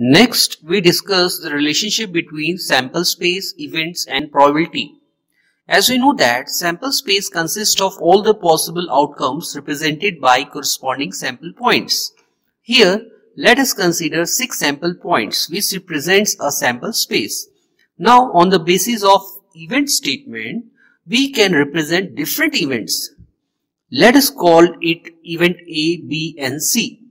Next, we discuss the relationship between sample space, events and probability. As we know that sample space consists of all the possible outcomes represented by corresponding sample points. Here, let us consider six sample points which represents a sample space. Now, on the basis of event statement, we can represent different events. Let us call it event A, B and C.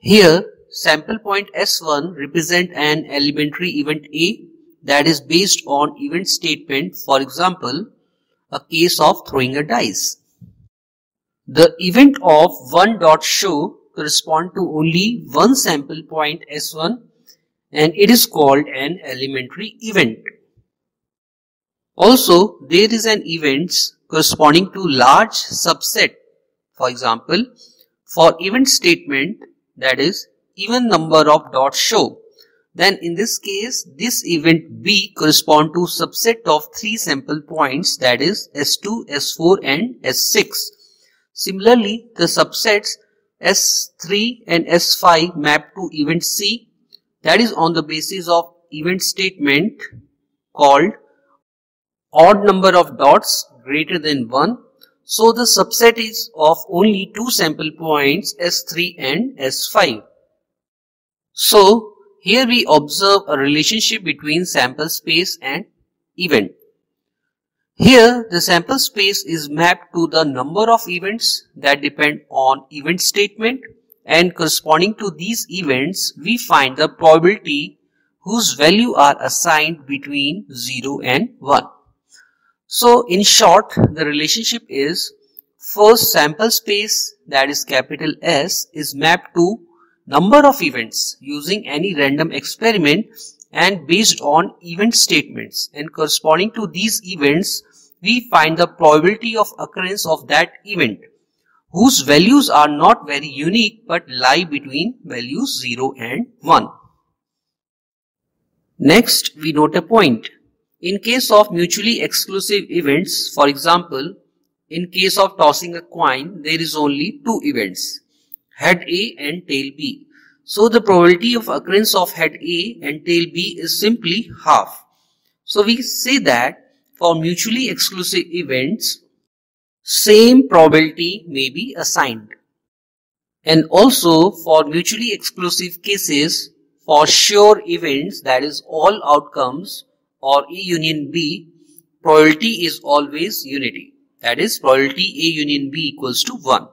Here, sample point S1 represent an elementary event A that is based on event statement for example a case of throwing a dice. The event of one dot show correspond to only one sample point S1 and it is called an elementary event. Also there is an events corresponding to large subset for example for event statement that is even number of dots show. Then in this case, this event B correspond to subset of three sample points that is S2, S4 and S6. Similarly, the subsets S3 and S5 map to event C that is on the basis of event statement called odd number of dots greater than 1. So the subset is of only two sample points S3 and S5. So here we observe a relationship between sample space and event. Here the sample space is mapped to the number of events that depend on event statement and corresponding to these events we find the probability whose value are assigned between 0 and 1. So in short the relationship is first sample space that is capital S is mapped to number of events using any random experiment and based on event statements and corresponding to these events we find the probability of occurrence of that event whose values are not very unique but lie between values 0 and 1. Next we note a point. In case of mutually exclusive events for example in case of tossing a coin there is only two events head A and tail B. So the probability of occurrence of head A and tail B is simply half. So we say that for mutually exclusive events, same probability may be assigned. And also for mutually exclusive cases, for sure events that is all outcomes or A union B, probability is always unity. That is probability A union B equals to 1.